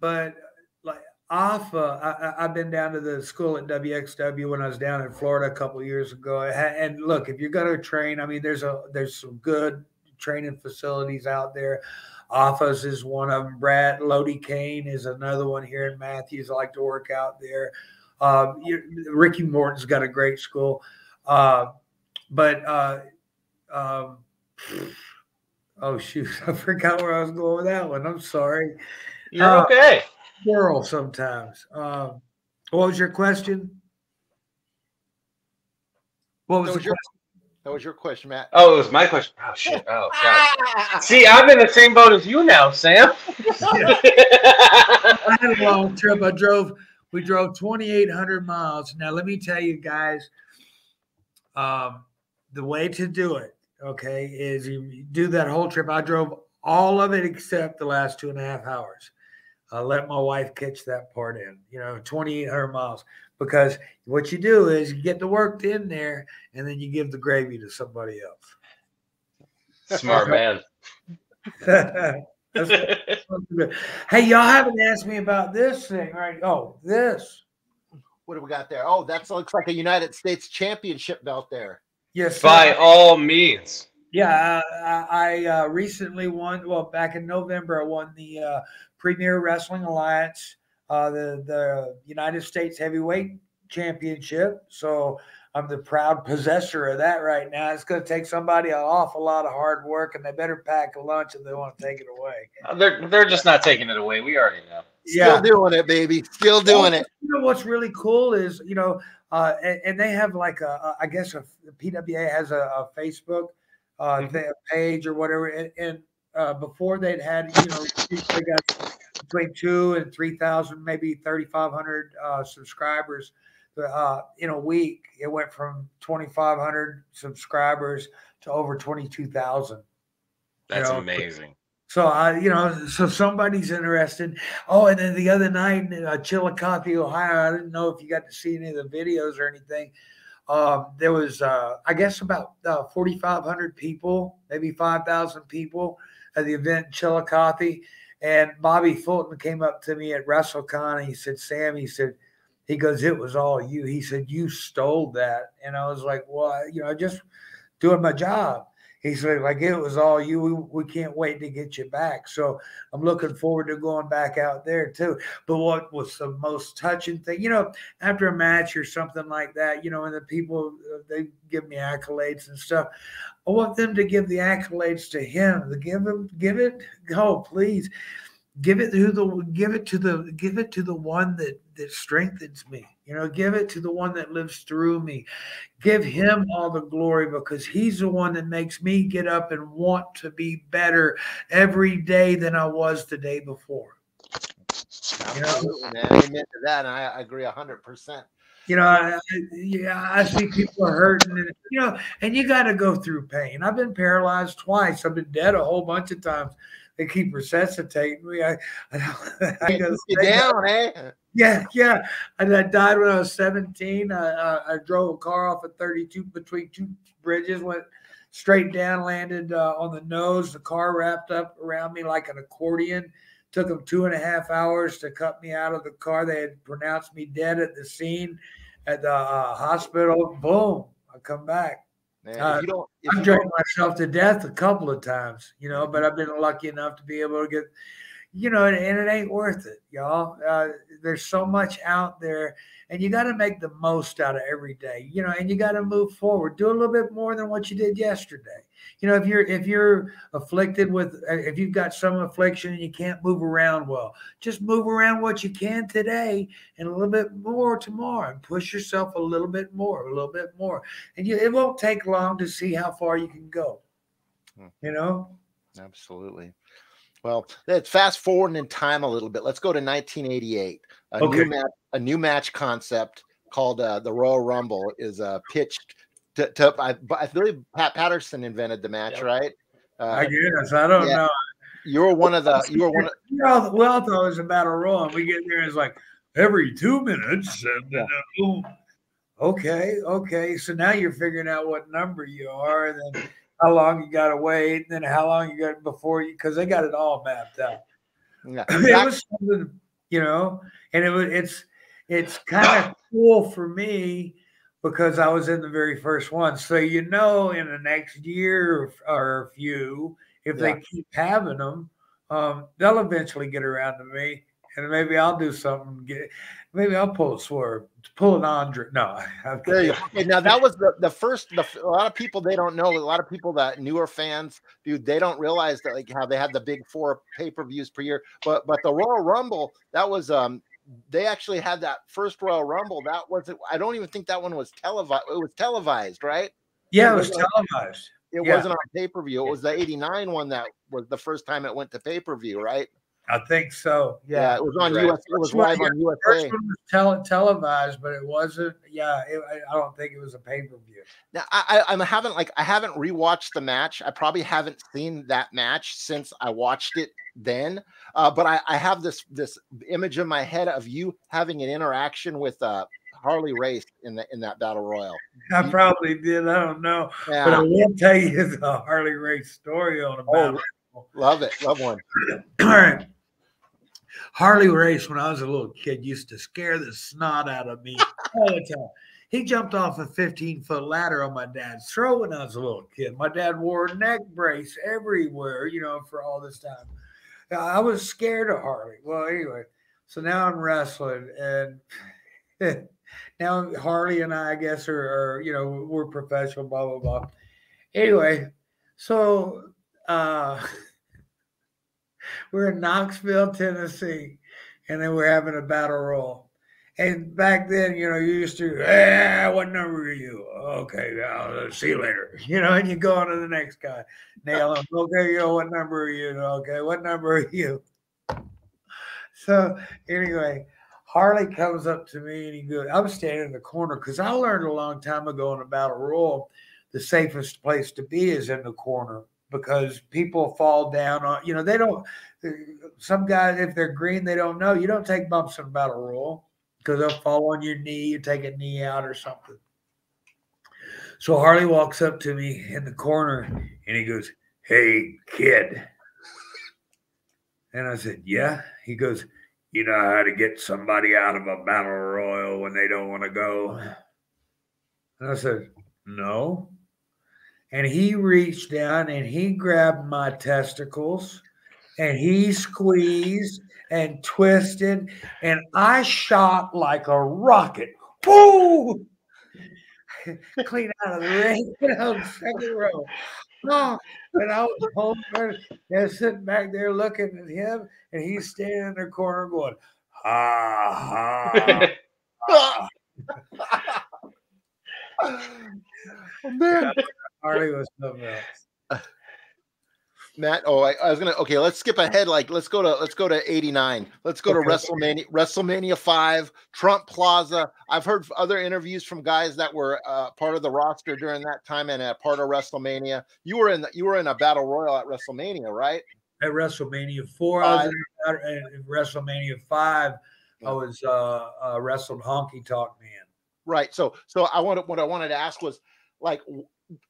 but like Alpha, I, I've been down to the school at WXW when I was down in Florida a couple years ago. And look, if you're going to train, I mean, there's a there's some good training facilities out there. Office is one of them. Brad Lodi Kane is another one here in Matthews. I like to work out there. Um, you, Ricky Morton's got a great school, uh, but uh, um, oh shoot, <laughs> I forgot where I was going with that one. I'm sorry. You're Uh, okay. Plural sometimes. Um, what was your question? What was That was your, question? that was your question, Matt. Oh, it was my question. Oh, shit. Oh, <laughs> God. See, I'm in the same boat as you now, Sam. <laughs> I had a long trip. I drove. We drove 2,800 miles. Now, let me tell you guys, um, the way to do it, okay, is you do that whole trip. I drove all of it except the last two and a half hours. I let my wife catch that part in. You know, 2,800 miles. Because what you do is you get the work in there, and then you give the gravy to somebody else. Smart man. <laughs> That's hey, y'all haven't asked me about this thing, right? Oh, this. What do we got there? Oh, that looks like a United States Championship belt there. Yes. By sir. all means. Yeah, I, I uh, recently won. Well, back in November, I won the uh, Premier Wrestling Alliance, uh, the the United States Heavyweight Championship. So I'm the proud possessor of that right now. It's going to take somebody an awful lot of hard work, and they better pack a lunch if they want to take it away. Uh, They're, they're just not taking it away. We already know. Still doing it, baby. Still doing it. You know what's really cool is you know, uh, and, and they have like a, a I guess a PWA has a, a Facebook uh, Mhm. th- page or whatever, and, and uh, before they'd had you know they got between two and three thousand, maybe thirty five hundred uh, subscribers. Uh, in a week, it went from 2,500 subscribers to over 22,000. That's know, amazing. So I, you know, so somebody's interested. Oh, and then the other night in uh, Chillicothe, Ohio, I didn't know if you got to see any of the videos or anything. Uh, there was, uh, I guess, about uh, 4,500 people, maybe 5,000 people at the event in Chillicothe. And Bobby Fulton came up to me at WrestleCon and he said, Sam, he said, he goes, it was all you. He said, you stole that. And I was like, well, you know, just doing my job. He said, like, it was all you. We, we can't wait to get you back. So I'm looking forward to going back out there too. But what was the most touching thing, you know, after a match or something like that, you know, and the people, uh, they give me accolades and stuff. I want them to give the accolades to him, to give him, give it, oh, please give it to the give it to the give it to the one that that strengthens me you know give it to the one that lives through me give him all the glory because he's the one that makes me get up and want to be better every day than i was the day before You know? Amen to that. And I, agree hundred percent. you know I, I- yeah i see people are hurting and you know and you got to go through pain i've been paralyzed twice i've been dead a whole bunch of times they keep resuscitating me i <laughs> i, I gotta You down, eh? Yeah, yeah. And I died when I was 17. I, I, I drove a car off at 32 between two bridges, went straight down, landed uh, on the nose. The car wrapped up around me like an accordion. Took them two and a half hours to cut me out of the car. They had pronounced me dead at the scene at the uh, hospital. Boom, I come back. Man, Uh, I've drank myself to death a couple of times, you know, but I've been lucky enough to be able to get, you know, and, and it ain't worth it, y'all. Uh, there's so much out there, and you got to make the most out of every day, you know, and you got to move forward. Do a little bit more than what you did yesterday. You know, if you're if you're afflicted with, uh, if you've got some affliction and you can't move around well, just move around what you can today and a little bit more tomorrow, and push yourself a little bit more, a little bit more and you, it won't take long to see how far you can go. Hmm. You know, absolutely. Well, let's fast forward in time a little bit. Let's go to 1988. A Okay. new match, a new match concept called uh, the Royal Rumble is uh, pitched to, to I, I believe Pat Patterson invented the match, Yep. right? Uh, I guess I don't yeah. know. you were one of the you were one of We all, we all thought it was a battle royal, and we get there and it's like every two minutes. And then, boom. Okay, okay. So now you're figuring out what number you are, and then how long you got to wait, and then how long you got before you, because they got it all mapped out. yeah. it was something, you know, and it was it's it's kind of cool for me because I was in the very first one. So you know, in the next year or a few, if Yeah. they keep having them, um, they'll eventually get around to me, and maybe I'll do something. Get maybe I'll pull a swerve, pull an Andre. No, <laughs> I'm There you Okay, now that was the, the first. The, a lot of people they don't know. A lot of people that newer fans, dude, they don't realize that like how they had the big four pay per views per year. But but the Royal Rumble that was um they actually had that first Royal Rumble. That wasn't. I don't even think that one was televised. It was televised, right? yeah, it was televised. It Yeah. wasn't on pay per view. It was the '89 one that was the first time it went to pay per view, right? I think so. Yeah, Yeah. it was on Right. US. It was live on USA. First one was tele- televised, but it wasn't. Yeah, it, I- don't think it was a pay per view. Now I, I I haven't like I haven't rewatched the match. I probably haven't seen that match since I watched it then. Uh, but I, I have this this image in my head of you having an interaction with uh, Harley Race in the in that battle royal. I probably did. I don't know, but I will tell you the Harley Race story on about. Oh, love it, love one. <clears throat> All right. Harley Race, when I was a little kid, used to scare the snot out of me all the time. He jumped off a 15 foot ladder on my dad's throat when I was a little kid. My dad wore a neck brace everywhere, you know, for all this time. I was scared of Harley. Well, anyway, so now I'm wrestling, and <laughs> now Harley and I, I guess, are, are you know, we're professional, blah, blah, blah. Anyway, so uh, <laughs> we're in Knoxville, Tennessee, and then we're having a battle royal. And back then, you know, you used to, ah, what number are you? Okay, I'll see you later. <laughs> You know, and you go on to the next guy. Nail him. <laughs> Okay, yo, what number are you? Okay, what number are you? <laughs> So anyway, Harley comes up to me and he goes, I was standing in the corner because I learned a long time ago in a battle royal, the safest place to be is in the corner because people fall down on, you know, they don't, some guys, if they're green, they don't know. You don't take bumps in battle royal because they'll fall on your knee, you take a knee out or something. So Harley walks up to me in the corner and he goes, Hey, kid. And I said, Yeah. He goes, You know how to get somebody out of a battle royal when they don't want to go? And I said, No. And he reached down and he grabbed my testicles and he squeezed and twisted, and I shot like a rocket. Woo! <laughs> Clean out of the ring, <laughs> you know, second row. Oh, and I was home and sitting back there looking at him, and he's standing in the corner going, ha ha. Oh, <laughs> man. Harley was something else. Matt. Oh, I, I was gonna. Okay, let's skip ahead. Like, let's go to let's go to eighty nine. Let's go to WrestleMania. WrestleMania five. Trump Plaza. I've heard other interviews from guys that were uh, part of the roster during that time and a part of WrestleMania. You were in. The, you were in a battle royal at WrestleMania, right? At WrestleMania four, I was in, at WrestleMania five. I was uh, uh, wrestled Honky Tonk Man. Right. So, so I wanted what I wanted to ask was like.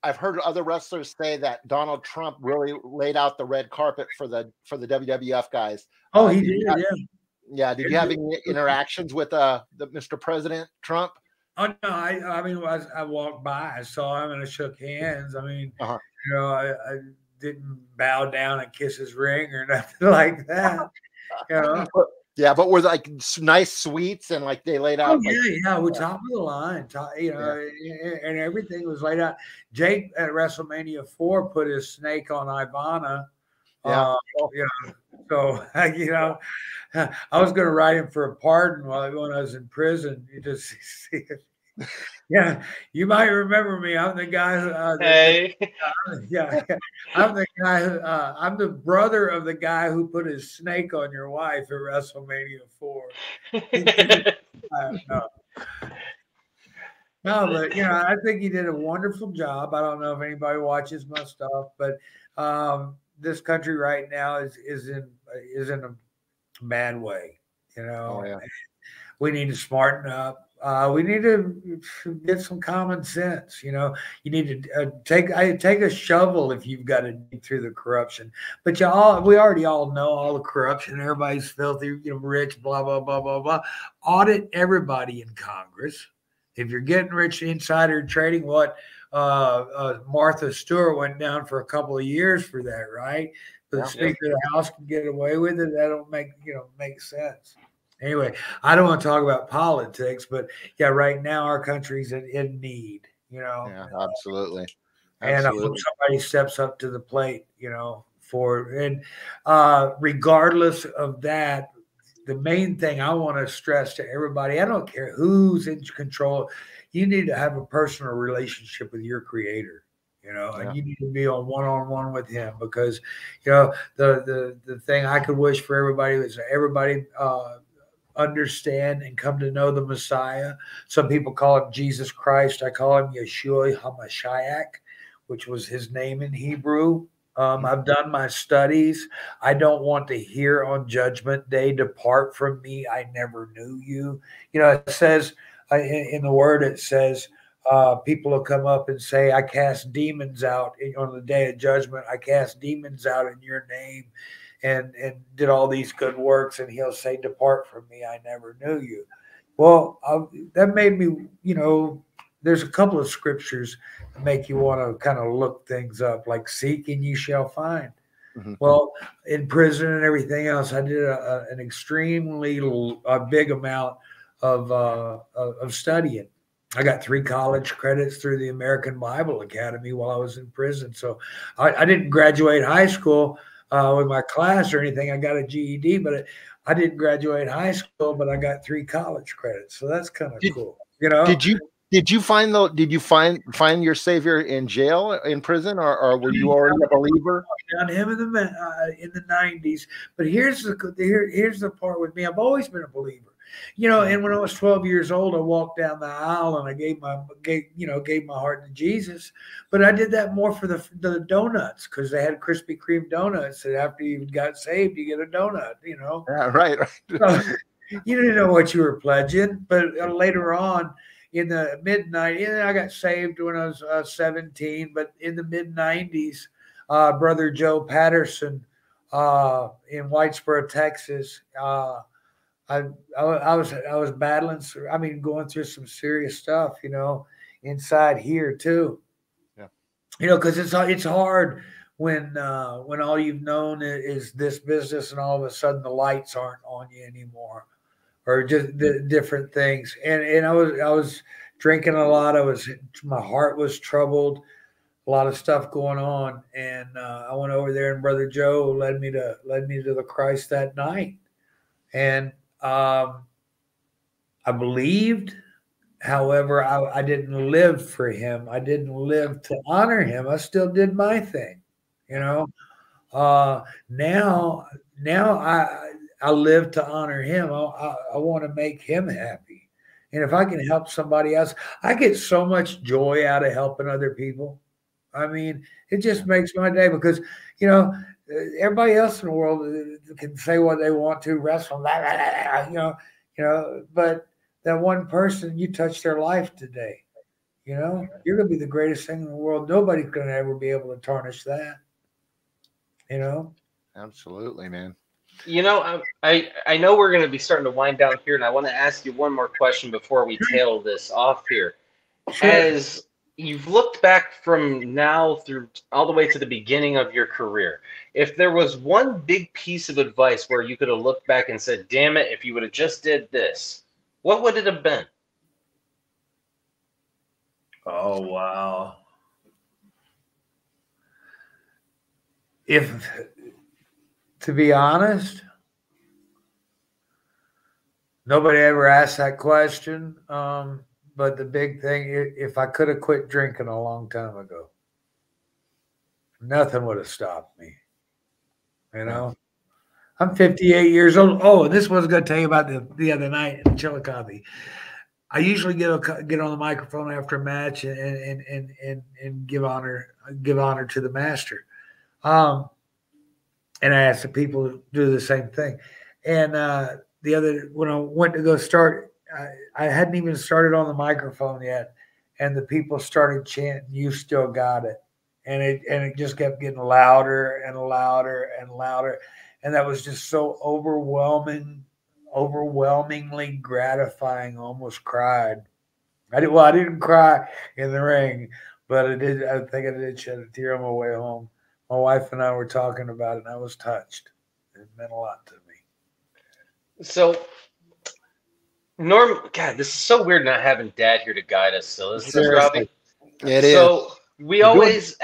I've heard other wrestlers say that Donald Trump really laid out the red carpet for the for the WWF guys. Oh, Uh, he did did, have- yeah. Yeah. Did you have any interactions with uh the Mr. President Trump? Oh no, I I mean I, I walked by, I saw him and I shook hands. I mean, Uh-huh. you know, I, I didn't bow down and kiss his ring or <laughs> nothing like that. You know, <laughs> Yeah, but were like nice suites and like they laid out. oh like- yeah, yeah, we top of the line, top, you know, and, and everything was laid out. Jake at WrestleMania four put his snake on Ivana. Yeah. Uh, you know, so <laughs> you know, <laughs> I was going to write him for a pardon while when I was in prison. You just <laughs> see if, yeah, you might remember me. I'm the guy. who, Uh, that- hey. yeah, <laughs> yeah. I'm the guy. Uh, I'm the brother of the guy who put his snake on your wife at WrestleMania four. <laughs> Uh, no. No, but you know, I think he did a wonderful job. I don't know if anybody watches my stuff, but um, this country right now is is in is in a bad way. You know, Oh, yeah. we need to smarten up. Uh, we need to get some common sense. You know, you need to uh, take I take a shovel if you've got to dig through the corruption. But you all we already all know all the corruption. Everybody's filthy, you know, rich, blah blah blah blah blah. Audit everybody in Congress. If you're getting rich insider trading, what uh, uh, Martha Stewart went down for a couple of years for that, right? But the Speaker of the House can get away with it. That don't make you know make sense. Anyway, I don't want to talk about politics, but yeah, right now our country's in, in need. You know, Yeah, absolutely. and I hope somebody steps up to the plate, you know, for and uh regardless of that, the main thing I want to stress to everybody, I don't care who's in control, you need to have a personal relationship with your creator. You know, Yeah. and you need to be on one on one with him because, you know, the the the thing I could wish for everybody is everybody uh understand and come to know the Messiah. Some people call him Jesus Christ. I call him Yeshua HaMashiach, which was his name in Hebrew. Um, I've done my studies. I don't want to hear on Judgment Day, "Depart from me, I never knew you." You know, it says uh, in, in the Word, it says uh, people will come up and say, "I cast demons out on the day of judgment. I cast demons out in your name." And and did all these good works and he'll say depart from me i never knew you well I, that made me you know there's a couple of scriptures that make you want to kind of look things up like seek and you shall find Mhm. well in prison and everything else i did a, a- an extremely a big amount of uh of, of studying I got three college credits through the American Bible Academy while I was in prison. So I, I didn't graduate high school uh, with my class or anything. I got a GED, but it, I didn't graduate high school, but I got three college credits. So that's kind of cool. You know, Did you did you find though? Did you find find your savior in jail in prison, or, or were you already a believer? down him in the uh, in the nineties. But here's the here, here's the part with me. I've always been a believer. You know, and when I was 12 years old, I walked down the aisle and I gave my gave you know gave my heart to Jesus. But I did that more for the the donuts because they had Krispy Kreme donuts. And after you got saved, you get a donut. You know, Yeah, right. right. <laughs> so you didn't know what you were pledging. But uh, later on, in the mid 90s, I got saved when I was uh, 17. But in the mid 90s, uh, brother Joe Patterson uh, in Whitesboro, Texas. I, I I was I was battling. I mean, going through some serious stuff, you know, inside here too. Yeah. You know, because it's it's hard when uh, when all you've known is this business, and all of a sudden the lights aren't on you anymore, or just the different things. And and I was I was drinking a lot. I was my heart was troubled a lot of stuff going on and uh, i went over there and brother joe led me to led me to the christ that night and um, i believed however I, I didn't live for him. I didn't live to honor him. I still did my thing you know? Uh, now now i i live to honor him. I, I, I want to make him happy. And if i can help somebody else i get so much joy out of helping other people. I mean, it just makes my day because you know everybody else in the world can say what they want to, wrestle, blah, blah, blah, blah, you know, you know. But that one person, you touch their life today. You know, you're gonna be the greatest thing in the world. Nobody's gonna ever be able to tarnish that. You know. Absolutely, man. You know, I I, I know we're going to be starting to wind down here, and I want to ask you one more question before we tail this off here. As you've looked back from now through all the way to the beginning of your career, if there was one big piece of advice where you could have looked back and said, "Damn it, if you would have just did this," what would it have been? Oh wow. If to be honest, nobody ever asked that question. Um, but the big thing, if I could have quit drinking a long time ago, nothing would have stopped me. You know, I'm 58 years old. Oh, and this was going to tell you about the, the other night in Chillicothe. I usually get a, get on the microphone after a match and and and and, and give honor give honor to the master. Um, and I ask the people to do the same thing. And uh, the other when I went to go start, I, I hadn't even started on the microphone yet, and the people started chanting, "You still got it," and it and it just kept getting louder and louder and louder, and that was just so overwhelming overwhelmingly gratifying. Almost cried. I did well. I didn't cry in the ring, but I did. I think I did shed a tear on my way home. My wife and I were talking about it, and I was touched. It meant a lot to me. So, Norm, God, this is so weird not having Dad here to guide us. Still, this, Seriously. Robbie? It is. so we You're always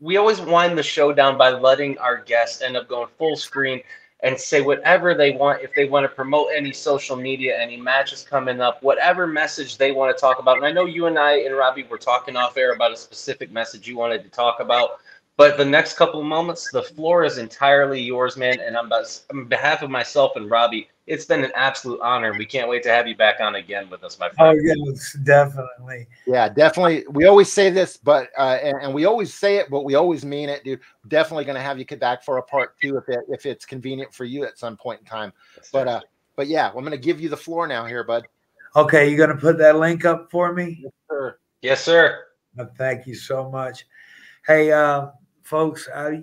we always wind the show down by letting our guests end up going full screen and say whatever they want if they want to promote any social media any matches coming up whatever message they want to talk about and i know you and i and robbie were talking off air about a specific message you wanted to talk about but the next couple of moments the floor is entirely yours man and on behalf of myself and robbie it's been an absolute honor we can't wait to have you back on again with us my friend. Oh yes, definitely. Yeah, definitely. We always say this, but uh, and, and we always say it, but we always mean it, dude. Definitely going to have you come back for a part two if it, if it's convenient for you at some point in time. But uh, but yeah, I'm going to give you the floor now here, bud. Okay, you gonna put that link up for me? Sure. yes sir Uh, Thank you so much. Hey, uh, folks, I,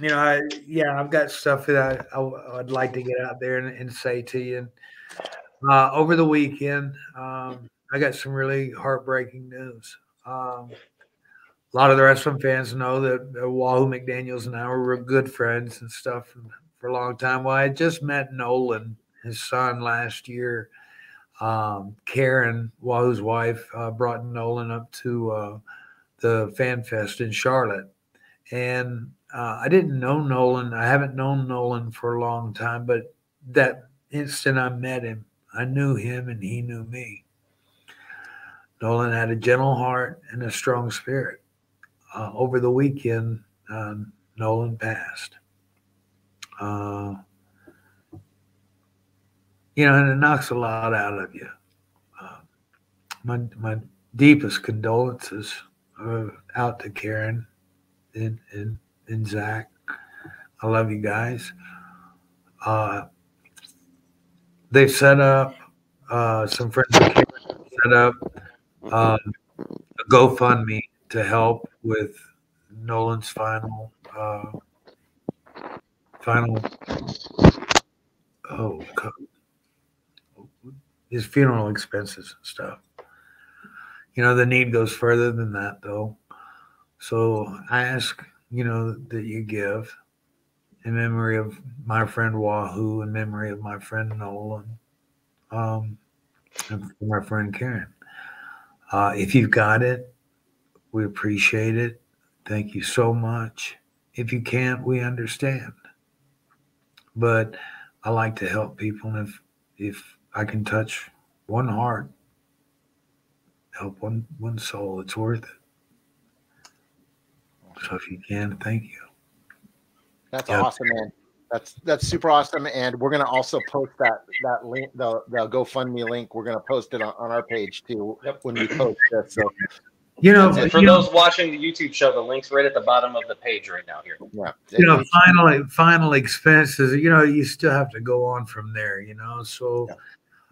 you know, I, yeah, I've got stuff that I, would like to get out there and, and say to you. And Uh, over the weekend, um, I got some really heartbreaking news. Um, a lot of the wrestling fans know that uh, Wahoo McDaniels and I were good friends and stuff for, for a long time. Well, I just met Nolan, his son, last year. Um, Karen, Wahoo's wife, uh, brought Nolan up to uh, the Fan Fest in Charlotte. And uh, I didn't know Nolan. I haven't known Nolan for a long time, but that instant I met him, I knew him and he knew me. Nolan had a gentle heart and a strong spirit. Uh, over the weekend, uh, Nolan passed. Uh, you know, and it knocks a lot out of you. Uh, my my deepest condolences are out to Karen and and, and Zach. I love you guys. Uh, they've set up uh, some friends set up um, a GoFundMe to help with Nolan's final uh, final oh his funeral expenses and stuff. You know, the need goes further than that though. So I ask, you know, that you give in memory of my friend Wahoo, in memory of my friend Nolan, um, and my friend Karen. Uh, if you've got it, we appreciate it. Thank you so much. If you can't, we understand. But I like to help people, and if if I can touch one heart, help one one soul, it's worth it. So if you can, thank you. That's Yeah. awesome, man. That's that's super awesome, and we're gonna also post that that link, the the GoFundMe link. We're gonna post it on, on our page too Yep. when we post this. So You know, for you know, those watching the YouTube show, the link's right at the bottom of the page right now. Here. yeah, you know, final final expenses. You know, you still have to go on from there. You know, so Yeah.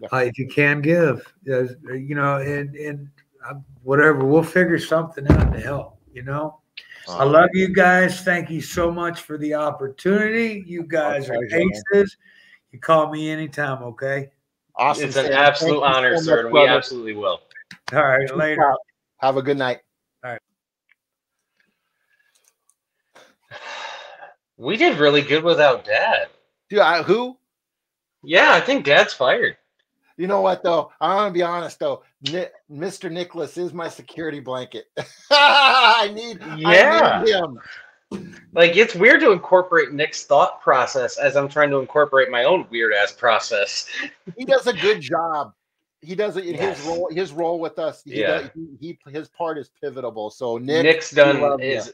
Yeah. uh, if you can give, uh, you know, and and uh, whatever, we'll figure something out to help. You know, I love you guys. Thank you so much for the opportunity. You guys are aces. You call me anytime, okay? awesome. It's an Sam. absolute Thank honor, so sir, much, and we brother. absolutely will. All right, Peace later. out. Have a good night. All right. We did really good without Dad. Dude, I, who? Yeah, I think Dad's fired. You know what though? I'm gonna be honest though. Ni- Mr. Nicholas is my security blanket. <laughs> I need, Yeah. I need him. Like it's weird to incorporate Nick's thought process as I'm trying to incorporate my own weird ass process. He does a good job. He does it in Yes. his role. His role with us. He Yeah. does, he, he his part is pivotal. So Nick, Nick's done is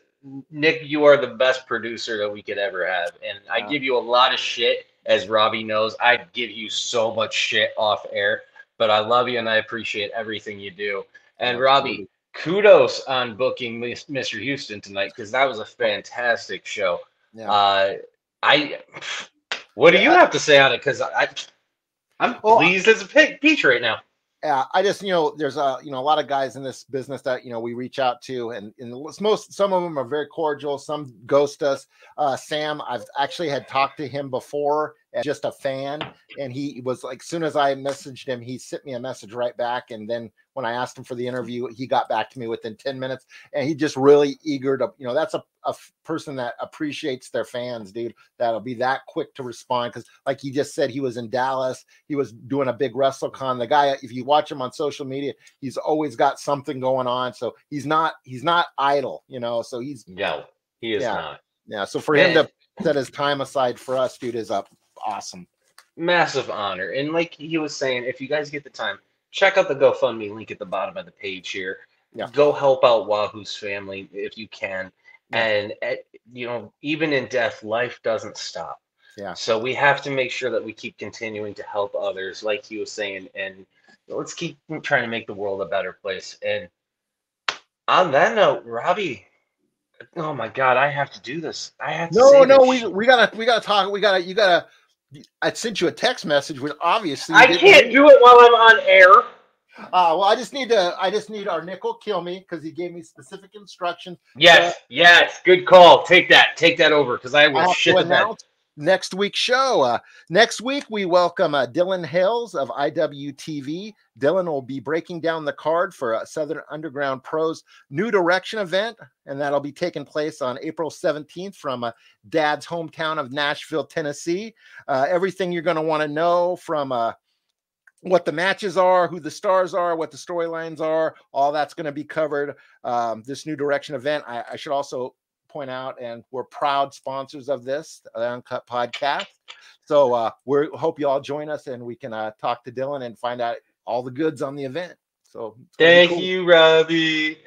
Nick, you are the best producer that we could ever have. And I Yeah. give you a lot of shit, as Robbie knows. I give you so much shit off air, but I love you and I appreciate everything you do. And Robbie, kudos on booking Mr. Houston tonight because that was a fantastic show. Yeah. Uh, I, what do you have to say on it? Because I, I'm Well, pleased as a peach right now. Yeah, I just you know there's a you know a lot of guys in this business that you know we reach out to, and, most some of them are very cordial, some ghost us. Uh, Sam, I've actually had talked to him before as just a fan, and he was like, soon as I messaged him, he sent me a message right back, and then when I asked him for the mm-hmm. interview, he got back to me within ten minutes, and he just really eager to you know that's a, a person that appreciates their fans, dude. That'll be that quick to respond because, like he just said, he was in Dallas he was doing a big WrestleCon. The guy, if you watch him on social media, he's always got something going on. So he's not he's not idle, you know. So he's No, he is Yeah. not. yeah. So for him to set his time aside for us, dude, is up awesome. massive honor. And like he was saying, if you guys get the time, check out the GoFundMe link at the bottom of the page here. Yeah. Go help out Wahoo's family if you can. Yeah. And eh, you know, even in death, life doesn't stop. Yeah. So we have to make sure that we keep continuing to help others, like he was saying, and let's keep trying to make the world a better place. And on that note, Robbie, oh my God, I have to do this. I have to. No, no, we shit. we gotta we gotta talk. We gotta you gotta. I sent you a text message, which obviously I can't do it while I'm on air. Uh, well, I just need to. I just need our nickel kill me because he gave me specific instructions. Yes, yes, good call. Take that, take that over because I will shit bed. next week's show. Uh, next week, we welcome uh, Dylan Hales of IWTV. Dylan will be breaking down the card for uh, Southern Underground Pro's New Direction event, and that'll be taking place on April 17th from uh, Dad's hometown of Nashville, Tennessee. Uh, everything you're going to want to know from uh, what the matches are, who the stars are, what the storylines are, all that's going to be covered. Um, this New Direction event. I, I should also point out, and we're proud sponsors of this the Uncutt Podcast. So uh, we hope you all join us, and we can uh, talk to Dylan and find out all the goods on the event. So it's gonna be Thank cool. you, Robbie.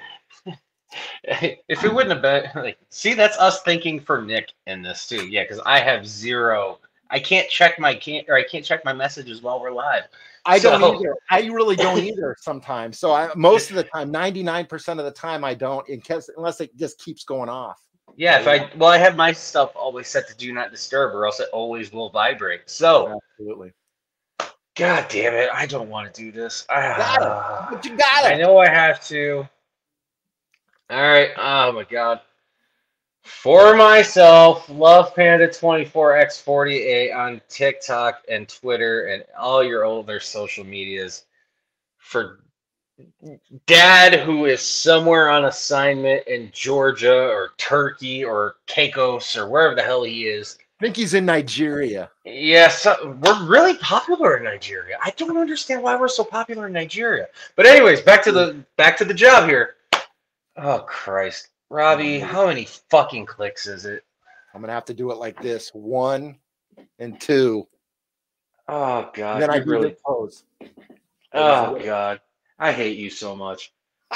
<laughs> if it wouldn't have been like, see, that's us thinking for Nick in this too. Yeah, because I have zero, I can't check my can't or I can't check my messages while we're live. I don't either. I really don't either sometimes. So I most of the time, 99% of the time I don't in case unless it just keeps going off. Yeah, if I well, I have my stuff always set to do not disturb, or else it always will vibrate. So, Absolutely. god damn it, I don't want to do this. Got it. Ah. But you got I know I have to. All right. Oh my god. For myself, Love Panda 24x40a on TikTok and Twitter and all your other social medias. For dad who is somewhere on assignment in Georgia or Turkey or Caicos or wherever the hell he is. I think he's in Nigeria. Yes, we're really popular in Nigeria. I don't understand why we're so popular in Nigeria. But anyways, back to the back to the job here. Oh Christ, Robbie, how many fucking clicks is it? I'm gonna have to do it like this: one and two. Oh God, And then I really. the pose. Oh God, I hate you so much. <laughs>